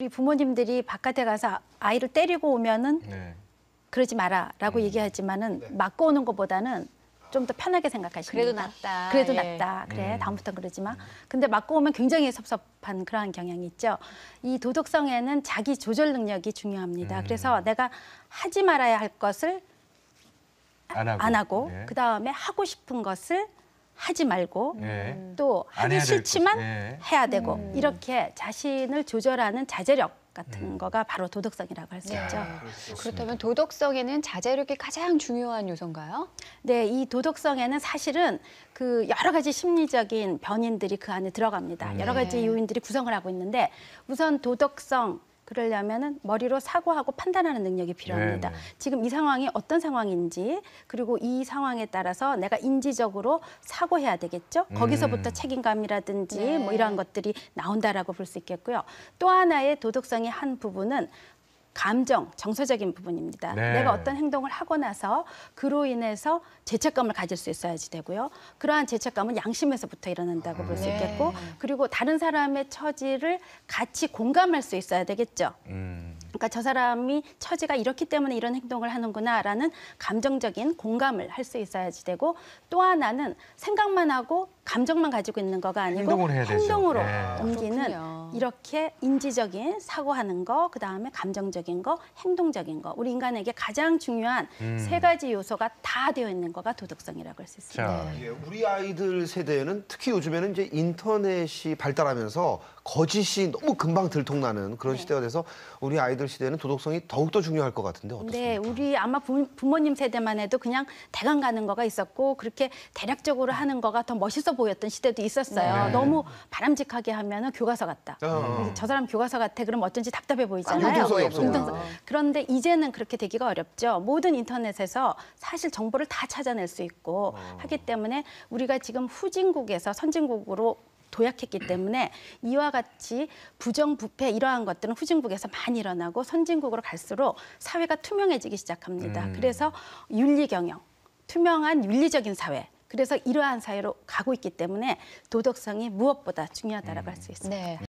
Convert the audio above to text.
우리 부모님들이 바깥에 가서 아이를 때리고 오면은 네. 그러지 마라라고 얘기하지만은 맞고 오는 것보다는 좀 더 편하게 생각하십니다. 그래도 낫다. 그래도 예. 낫다. 그래 음. 다음부터 그러지 마. 근데 맞고 오면 굉장히 섭섭한 그러한 경향이 있죠. 이 도덕성에는 자기 조절 능력이 중요합니다. 음. 그래서 내가 하지 말아야 할 것을 안 하고. 안 하고 네. 그 다음에 하고 싶은 것을 하지 말고 네. 또안 하기 싫지만 것, 예. 해야 되고 음. 이렇게 자신을 조절하는 자제력 같은 음. 거가 바로 도덕성이라고 할수 네. 있죠. 그렇다면 도덕성에는 자제력이 가장 중요한 요소인가요? 네, 이 도덕성에는 사실은 그 여러 가지 심리적인 변인들이 그 안에 들어갑니다. 여러 가지 네. 요인들이 구성을 하고 있는데 우선 도덕성 그러려면은 머리로 사고하고 판단하는 능력이 필요합니다. 네, 네. 지금 이 상황이 어떤 상황인지 그리고 이 상황에 따라서 내가 인지적으로 사고해야 되겠죠. 거기서부터 음. 책임감이라든지 네. 뭐 이러한 것들이 나온다라고 볼 수 있겠고요. 또 하나의 도덕성의 한 부분은 감정, 정서적인 부분입니다. 네. 내가 어떤 행동을 하고 나서 그로 인해서 죄책감을 가질 수 있어야지 되고요. 그러한 죄책감은 양심에서부터 일어난다고 볼수 네. 있겠고, 그리고 다른 사람의 처지를 같이 공감할 수 있어야 되겠죠. 음. 그러니까 저 사람이 처지가 이렇기 때문에 이런 행동을 하는구나라는 감정적인 공감을 할 수 있어야지 되고 또 하나는 생각만 하고 감정만 가지고 있는 거가 아니고 행동을 해야 되죠. 행동으로 네. 옮기는 그렇군요. 이렇게 인지적인 사고하는 거, 그 다음에 감정적인 거, 행동적인 거. 우리 인간에게 가장 중요한 음. 세 가지 요소가 다 되어 있는 거가 도덕성이라고 할 수 있습니다. 자, 네. 예, 우리 아이들 세대에는 특히 요즘에는 이제 인터넷이 발달하면서 거짓이 너무 금방 들통나는 그런 네. 시대가 돼서 우리 아이들 시대에는 도덕성이 더욱더 중요할 것 같은데 어떻습니까? 네, 우리 아마 부, 부모님 세대만 해도 그냥 대강 가는 거가 있었고 그렇게 대략적으로 하는 거가 더 멋있어 보였던 시대도 있었어요. 네. 너무 바람직하게 하면은 교과서 같다. 어. 저 사람 교과서 같아. 그럼 어쩐지 답답해 보이잖아요. 융통성. 그런데 이제는 그렇게 되기가 어렵죠. 모든 인터넷에서 사실 정보를 다 찾아낼 수 있고 하기 때문에 우리가 지금 후진국에서 선진국으로 도약했기 때문에 이와 같이 부정부패 이러한 것들은 후진국에서 많이 일어나고 선진국으로 갈수록 사회가 투명해지기 시작합니다. 음. 그래서 윤리 경영, 투명한 윤리적인 사회. 그래서 이러한 사회로 가고 있기 때문에 도덕성이 무엇보다 중요하다라고 할수 있습니다. 네.